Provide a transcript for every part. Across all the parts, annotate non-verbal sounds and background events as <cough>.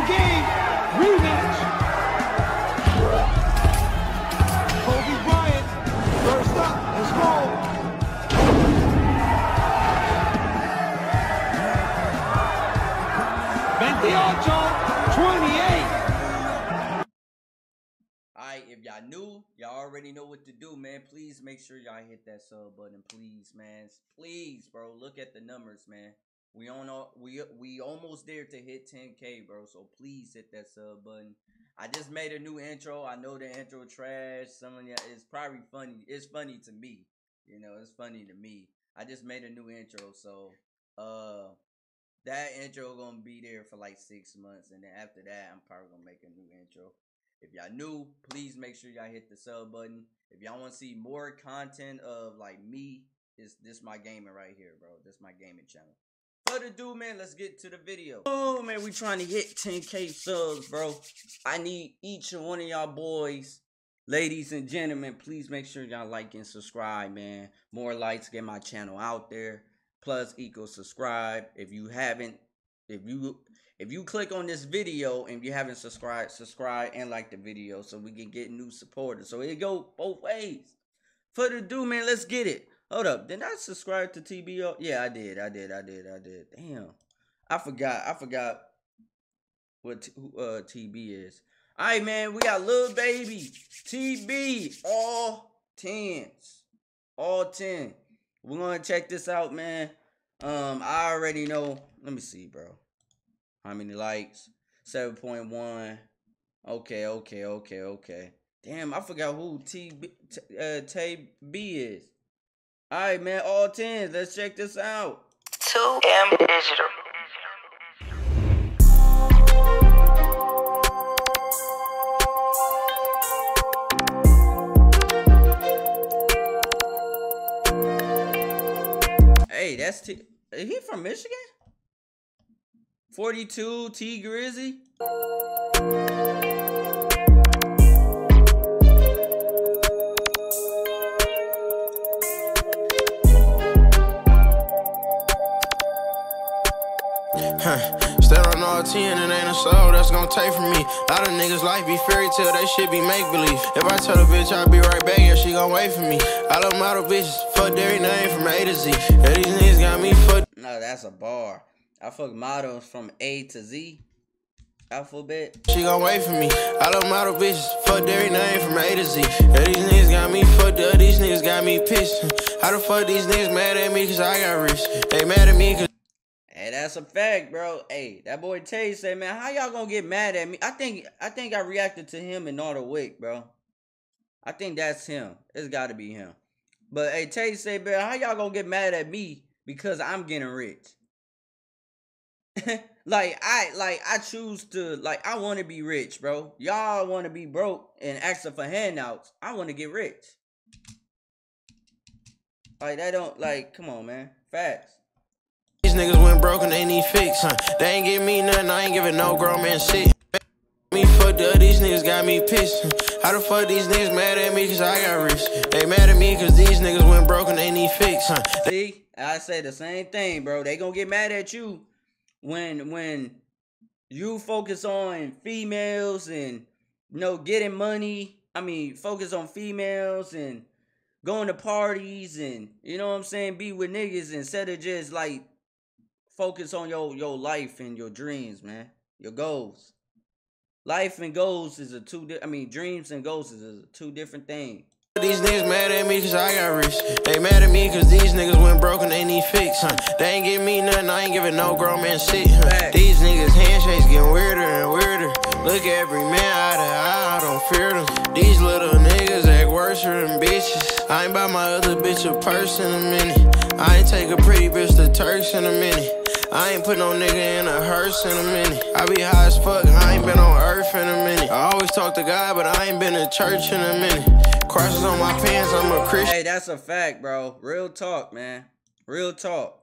same game rematch. Kobe Bryant, first up, let's go. Ventiocho, 28. Alright, if y'all new, y'all already know what to do, man. Please make sure y'all hit that sub button, please, man. Please, bro. Look at the numbers, man. We on all, we we almost there to hit 10k, bro. So please hit that sub button. I just made a new intro. I know the intro trash. Some of y'all it's probably funny. It's funny to me. You know, it's funny to me. I just made a new intro, so uh that intro gonna be there for like six months, and then after that, I'm probably gonna make a new intro. If y'all new, please make sure y'all hit the sub button. If y'all want to see more content of like me, is this my gaming right here, bro? This my gaming channel. Further ado, man, let's get to the video. Oh man, we trying to hit 10k subs, bro. I need each and one of y'all boys, ladies and gentlemen, please make sure y'all like and subscribe, man. More likes get my channel out there. Plus equals subscribe. If you haven't, if you if you click on this video and you haven't subscribed, subscribe and like the video so we can get new supporters. So it go both ways. Further ado, man, let's get it. Hold up, did I subscribe to TBO? Yeah, I did, I did, I did, I did. Damn, I forgot, I forgot what t- who, uh TB is. All right, man, we got little baby TB, all tens, all ten. We're gonna check this out, man. Um, I already know. Let me see, bro. How many likes? 7.1. Okay, okay, okay, okay. Damn, I forgot who TB uh Tay B is. Alright, man, all tens. Let's check this out. 2M Digital. Hey, that's T. Is he from Michigan? 42 T Grizzy. Stand on all 10 and ain't a soul that's gonna take from me. Lot of niggas life be fairy tale, that shit be make believe. If I tell a bitch I'll be right back, yeah, she gon' wait for me. I love model bitches, fuck every name from A to Z. Yeah, these niggas got me fucked. No, that's a bar. I fuck models from A to Z. Alphabet. She gon' wait for me. I love model bitches. Fuck every name from A to Z. Yeah, these niggas got me fucked up. These niggas got me pissed. How the fuck these niggas mad at me cause I got rich? They mad at me cause that's a fact, bro. Hey, that boy Tay said, man, how y'all gonna get mad at me? I think I think I reacted to him in Nardo Wick, bro. I think that's him. It's gotta be him. But hey, Tay said, bro, how y'all gonna get mad at me because I'm getting rich? <laughs> like I like I choose to like I want to be rich, bro. Y'all want to be broke and asking for handouts. I want to get rich. Like that don't like come on, man. Facts. These niggas went broke and they need fix. Huh? They ain't give me nothing. I ain't giving no grown man shit. Me fucked up. These niggas got me pissed. How the fuck these niggas mad at me cause I got rich? They mad at me cause these niggas went broke and they need fix. Huh? See, I say the same thing, bro. They gonna get mad at you when when you focus on females and you know getting money. I mean, focus on females and going to parties and you know what I'm saying, be with niggas instead of just like focus on your your life and your dreams, man. Your goals. Life and goals is a two. Di- I mean, dreams and goals is a two different things. These niggas mad at me cause I got rich. They mad at me cause these niggas went broke and they need fix. Huh? They ain't give me nothing, I ain't giving no grown man shit. Huh? These niggas handshakes getting weirder and weirder. Look at every man eye to eye, I don't fear them. These little niggas act worse than bitches. I ain't buy my other bitch a purse in a minute. I ain't take a pretty bitch to Turks in a minute. I ain't put no nigga in a hearse in a minute. I be high as fuck, I ain't been on earth in a minute. I always talk to God, but I ain't been to church in a minute. Crosses on my pants, I'm a Christian. Hey, that's a fact, bro. Real talk, man. Real talk.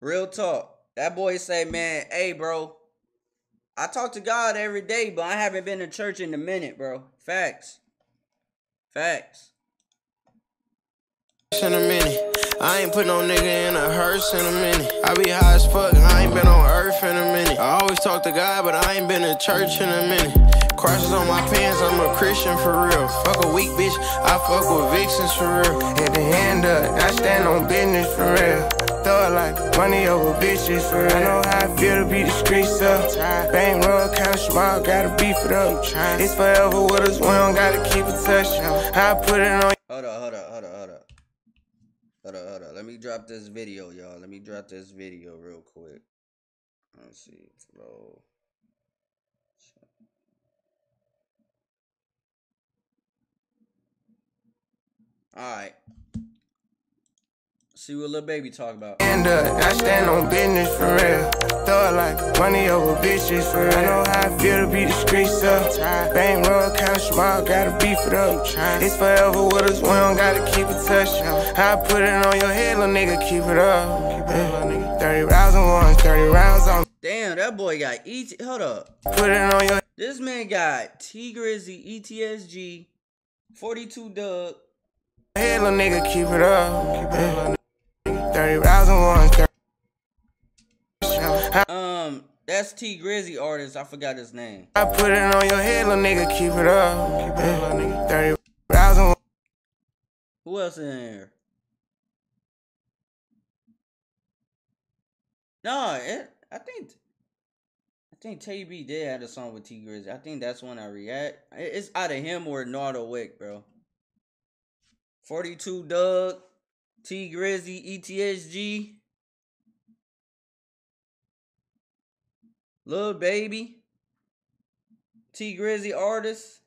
Real talk. That boy say, man, hey, bro. I talk to God every day, but I haven't been to church in a minute, bro. Facts. Facts. in a minute. I ain't put no nigga in a hearse in a minute. I be high as fuck, I ain't been on earth in a minute. I always talk to God, but I ain't been to church in a minute. Crosses on my pants, I'm a Christian for real. Fuck a weak bitch, I fuck with vixens for real. Hit the hand up, I stand on business for real. It like money over bitches for real. I know how I feel to be the streets up. Bankroll kinda small, gotta beef it up. It's forever with us, we don't gotta keep it touch. I put it on. Hold up, hold up, hold up, hold up. Hold up, hold up. Let me drop this video, y'all. Let me drop this video real quick. Let's see. Flow. Alright. See what little baby talk about. Stand up, uh, I stand on business for real. It like money over bitches for real. I know how I feel to be the streets up. Bankroll kinda small, gotta beef it up. It's forever with us, we don't gotta keep it touch. I put it on your head, little nigga, keep it up. Yeah. 30 rounds on one, 30 rounds on. Damn, that boy got ET. Hold up. Put it on your This man got T Grizzy, ETSG, 42 Dugg. head, little nigga, keep it up. Yeah. 30 rounds on one, 30 Um, that's T Grizzy artist. I forgot his name. I put it on your head, little nigga, keep it up. Yeah. 30 rounds on one. Who else in here? No, it, I think I think Tay B did have a song with T Grizzy. I think that's when I react. It- It's either him or Nardo Wick, bro. 42 Dugg, T Grizzy, ETSG, Lil Baby, T Grizzy artist.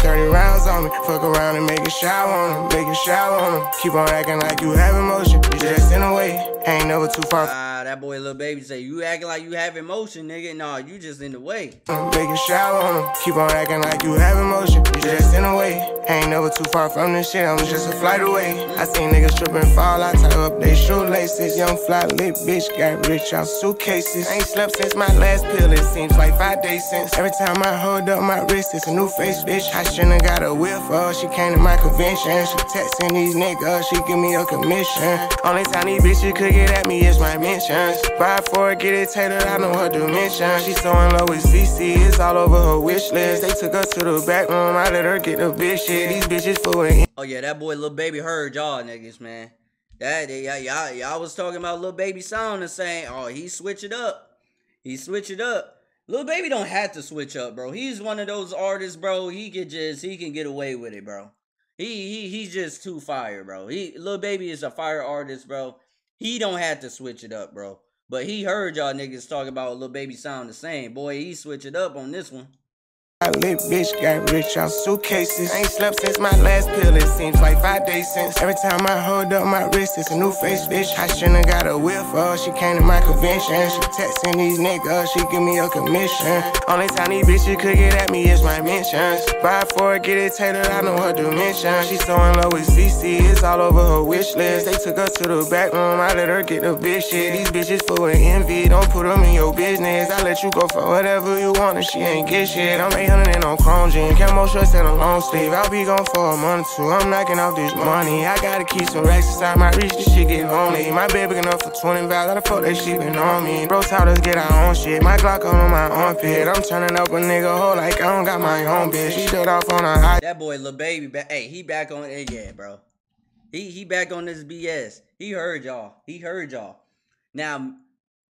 30 rounds on me. Fuck around and make a shower on him. Make a shower on him. Keep on acting like you have emotion. You just in a way. Ain't never too far Ah, that boy little Baby say you acting like you have emotion, nigga. Nah, you just in the way. Make a shower on him. Keep on acting like you have emotion. You just in the way. Ain't never too far from this shit. I'm just a flight away. I seen niggas tripping fall. I tie up they shoelaces. Young fly lit bitch got rich out suitcases. Ain't slept since my last pill. It seems like five days since. Every time I hold up my wrist, it's a new face, bitch. I shouldn't got a whiff for her. She came to my convention. She texting these niggas. She give me a commission. Only time these bitches could get at me is my mentions. Buy for it, get it tailored. I know her dimension. She so in love with CC. It's all over her wish list. They took her to the back room. I let her get the big shit. These bitches fooling. Oh yeah, that boy Lil Baby heard y'all niggas, man. That y'all, y'all, was talking about Lil Baby sound and saying, oh, he switch it up. He switch it up. Lil Baby don't have to switch up, bro. He's one of those artists, bro. He could just he can get away with it, bro. He he he's just too fire, bro. He Lil Baby is a fire artist, bro. He don't have to switch it up, bro. But he heard y'all niggas talk about little Baby sound the same. Boy, he switch it up on this one. I lit bitch got rich out suitcases. I Ain't slept since my last pill. It seems like five days since. Every time I hold up my wrist, it's a new face, bitch. I shouldn't got a whiff for her. She came to my convention. She texting these niggas. She give me a commission. Only time these bitches could get at me is my mentions. Buy for it, get it tailored. I know her dimension. She so in love with CC. It's all over her wish list. They took her to the back room. I let her get the big shit. These bitches full of envy. Don't put them in your business. I let you go for whatever you want and she ain't get shit. I'm 800 and on chrome jean. Camo shorts and a long sleeve. I'll be gone for a month or two. I'm knocking off this money. I gotta keep some racks inside my reach. This shit get lonely. My big enough for 20 vows. How the fuck they sleeping on me? Bro, tell us get our own shit. My Glock on my armpit. I'm turning up a nigga hole like I don't got my own bitch. She did off on a high. That boy Lil Baby back hey, he back on it, yeah, bro. He he back on this BS. He heard y'all. He heard y'all. Now,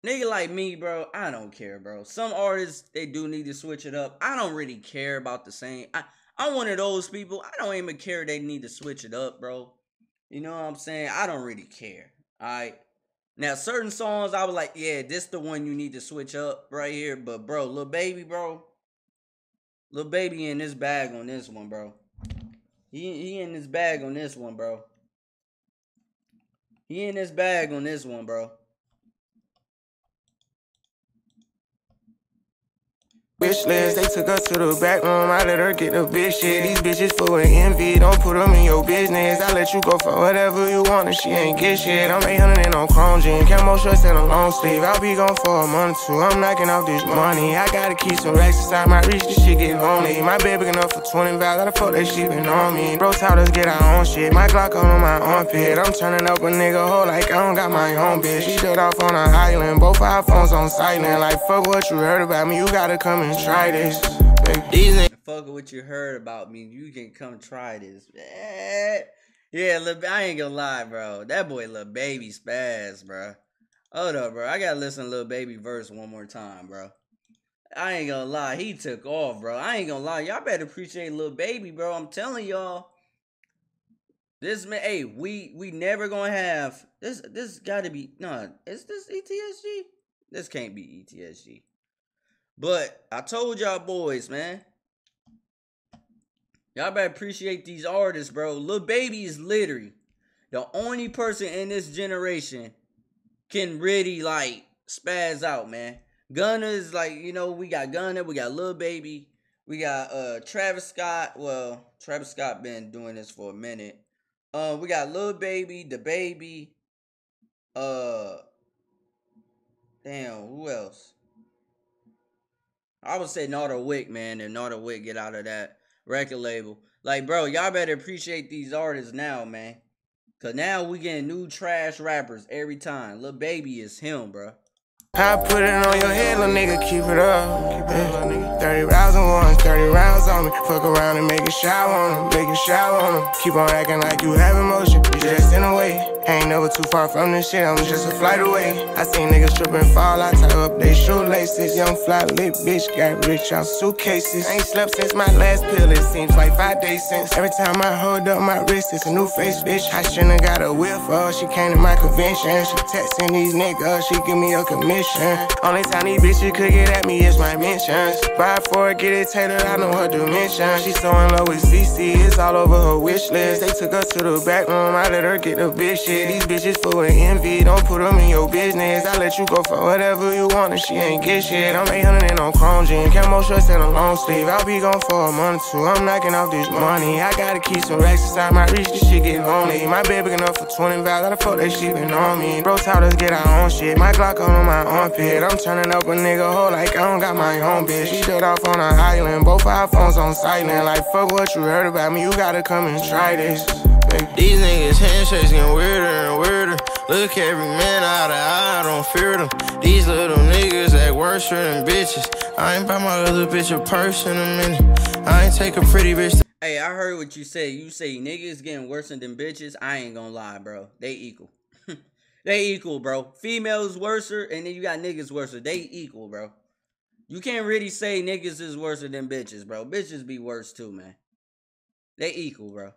nigga like me, bro, I don't care, bro. Some artists they do need to switch it up. I don't really care about the same. I I'm one of those people. I don't even care they need to switch it up, bro. You know what I'm saying? I don't really care. Alright. Now certain songs I was like, yeah, this the one you need to switch up right here. But bro, little baby, bro. Little baby in this bag on this one, bro. He he in his bag on this one, bro. He in his bag on this one, bro. Wish list, they took us to the back room. I let her get the big shit. These bitches full of envy, don't put them in your business. I let you go for whatever you want, and she ain't get shit. I'm 800 in on chrome jean, camo shorts and a long sleeve. I'll be gone for a month or two. I'm knocking off this money. I gotta keep some racks inside my reach. This shit get lonely. My baby big enough for 20 vows. How the fuck they been on me? Bro, taught us get our own shit. My Glock on my armpit. I'm turning up a nigga hole like I don't got my own bitch. She shut off on an island. Both our phones on silent. Like fuck what you heard about me. You gotta come and try this. These niggas. Fuck what you heard about me. You can come try this. Yeah, I ain't gonna lie, bro. That boy, little baby spaz, bro. Hold up, bro. I gotta listen to little baby verse one more time, bro. I ain't gonna lie, he took off, bro. I ain't gonna lie, y'all better appreciate little baby, bro. I'm telling y'all. This man, hey, we we never gonna have this. This got to be no. Is this ETSG? This can't be ETSG. But I told y'all boys, man. Y'all better appreciate these artists, bro. Lil Baby is literally the only person in this generation can really like spaz out, man. Gunna is like, you know, we got Gunna, we got Lil Baby, we got uh Travis Scott. Well, Travis Scott been doing this for a minute. Uh, we got Lil Baby, the baby. Uh, damn, who else? I would say Nardo Wick, man, and Nardo Wick get out of that record label. Like, bro, y'all better appreciate these artists now, man. Cause now we getting new trash rappers every time. Lil Baby is him, bro. I put it on your head, little nigga, keep it up. Keep it up, nigga. 30 rounds on one, 30 rounds on me. Fuck around and make a shower on them, make a shower on them. Keep on acting like you have emotion, you just in a way. Ain't never too far from this shit, I'm just a flight away. I seen niggas trip and fall, I tie up they shoelaces. Young fly lit bitch got rich on suitcases. I Ain't slept since my last pill, it seems like five days since. Every time I hold up my wrist, it's a new face, bitch. I shouldn't got a whip for her, she came to my convention. She texting these niggas, she give me a commission. Only time these bitches could get at me is my mentions. Buy for it, get it tailored, I know her dimension. She so in love with CC, it's all over her wish list. They took us to the back room, I let her get the big shit. These bitches full of envy, don't put them in your business. I let you go for whatever you want, and she ain't get shit. I'm 800 in on chrome jean, camo shorts and a long sleeve. I'll be gone for a month or two. I'm knocking off this money. I gotta keep some racks inside my reach, this shit get lonely. My big enough for 20 vows, how the fuck they been on me? Bro, taught us get our own shit. My Glock on my armpit. I'm turning up a nigga hole like I don't got my own bitch. She shut off on an island, both our phones on silent. Like fuck what you heard about me, you gotta come and try this. baby. These handshakes getting weirder and weirder. Look every man out of eye, I don't fear them. These little niggas act worse than bitches. I ain't buy my other bitch a purse in a minute. I ain't take a pretty bitch Hey, I heard what you say. You say niggas getting worse than bitches. I ain't gonna lie, bro. They equal. <laughs> they equal, bro. Females worser, and then you got niggas worser. They equal, bro. You can't really say niggas is worse than bitches, bro. Bitches be worse too, man. They equal, bro.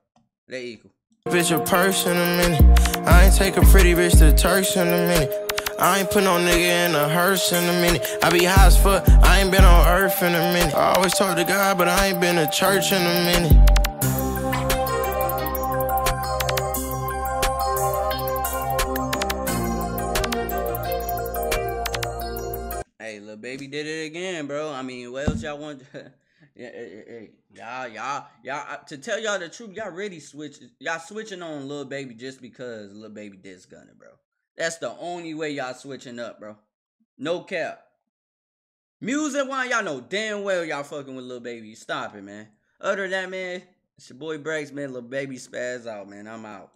They equal. Bitch a purse in a minute. I ain't take a pretty bitch to Turks in a minute. I ain't put no nigga in a hearse in a minute. I be high as fuck, I ain't been on earth in a minute. I always talk to God, but I ain't been to church in a minute. Hey, little baby did it again, bro. I mean, what else y'all want? <laughs> yeah, hey, hey, y'all, y'all, y'all. uh, To tell y'all the truth, y'all really switch. Y'all switching on little baby just because little baby did Gunna, bro. That's the only way y'all switching up, bro. No cap. Music why y'all know damn well y'all fucking with little baby. Stop it, man. Other than that, man, it's your boy Brax, man. Little baby spaz out, man. I'm out.